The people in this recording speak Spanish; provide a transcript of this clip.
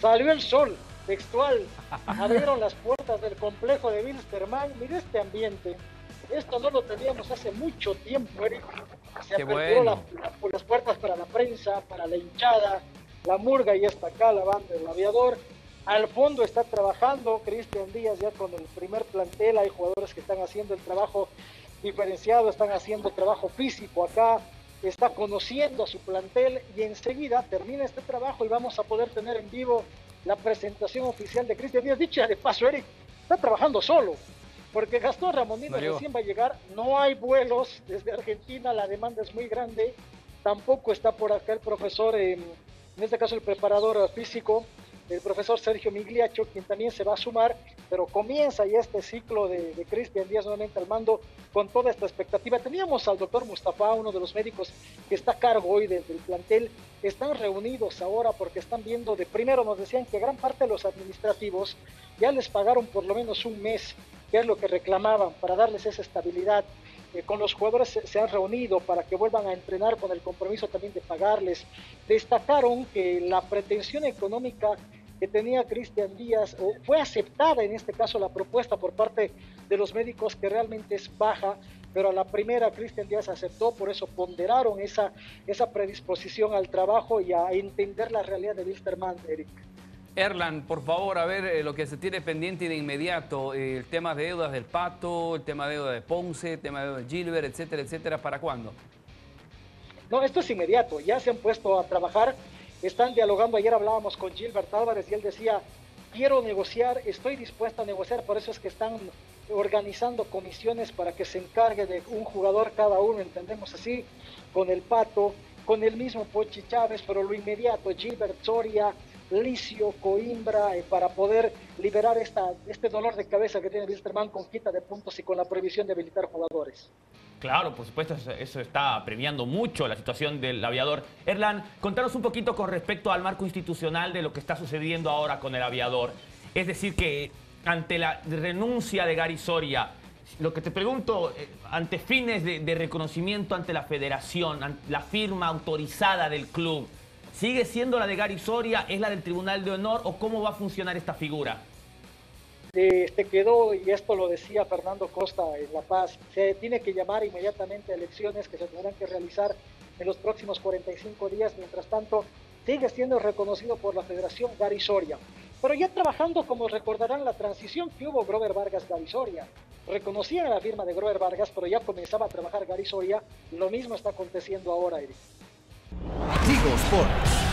Salió el sol, textual. Abrieron las puertas del complejo de Wilstermann. Mire este ambiente. Esto no lo teníamos hace mucho tiempo, Eric. Se aperturó las puertas para la prensa, para la hinchada. La murga y está acá, la banda del aviador. Al fondo está trabajando Cristian Díaz ya con el primer plantel. Hay jugadores que están haciendo el trabajo diferenciado, están haciendo trabajo físico acá está conociendo a su plantel y enseguida termina este trabajo y vamos a poder tener en vivo la presentación oficial de Cristian Díaz. Dicha de paso, Eric, está trabajando solo, porque Gastón Ramonino recién va a llegar, no hay vuelos desde Argentina, la demanda es muy grande, tampoco está por acá el profesor, en este caso el preparador físico, el profesor Sergio Migliacho, quien también se va a sumar, pero comienza ya este ciclo de, Cristian Díaz nuevamente al mando con toda esta expectativa. Teníamos al doctor Mustafa, uno de los médicos que está a cargo hoy del, plantel, están reunidos ahora porque están viendo de primero nos decían que gran parte de los administrativos ya les pagaron por lo menos un mes, que es lo que reclamaban para darles esa estabilidad. Eh, con los jugadores se, se, han reunido para que vuelvan a entrenar con el compromiso también de pagarles. Destacaron que la pretensión económica que tenía Cristian Díaz, o fue aceptada en este caso la propuesta por parte de los médicos que realmente es baja, pero a la primera Cristian Díaz aceptó, por eso ponderaron esa, esa predisposición al trabajo y a entender la realidad de Wilstermann, Eric. Erlan, por favor, a ver eh, lo que se tiene pendiente de inmediato, eh, el tema de deudas del Pato, el tema de deuda de Ponce, el tema de deuda de Gilbert, etcétera, etcétera, ¿para cuándo? No, esto es inmediato, ya se han puesto a trabajar están dialogando. Ayer hablábamos con Gilbert Álvarez y él decía, quiero negociar, estoy dispuesta a negociar, por eso es que están organizando comisiones para que se encargue de un jugador cada uno, entendemos así, con el Pato, con el mismo Pochi Chávez, pero lo inmediato, Gilbert Soria, Licio, Coimbra, eh, para poder liberar esta, este dolor de cabeza que tiene Wilstermann con quita de puntos y con la prohibición de habilitar jugadores. Claro, por supuesto, eso, está premiando mucho la situación del aviador. Erlan, contanos un poquito con respecto al marco institucional de lo que está sucediendo ahora con el aviador. Es decir, que ante la renuncia de Gary Soria, lo que te pregunto, eh, ante fines de, de reconocimiento ante la federación, la firma autorizada del club, ¿Sigue siendo la de Gary Soria? ¿Es la del Tribunal de Honor? ¿O cómo va a funcionar esta figura? Este quedó, y esto lo decía Fernando Costa en La Paz, se tiene que llamar inmediatamente a elecciones que se tendrán que realizar en los próximos 45 días. Mientras tanto, sigue siendo reconocido por la Federación Gary Soria. Pero ya trabajando, como recordarán, la transición que hubo Grover Vargas Gary Soria. Reconocían la firma de Grover Vargas, pero ya comenzaba a trabajar Gary Soria. Lo mismo está aconteciendo ahora, Eric. Tigo Sports.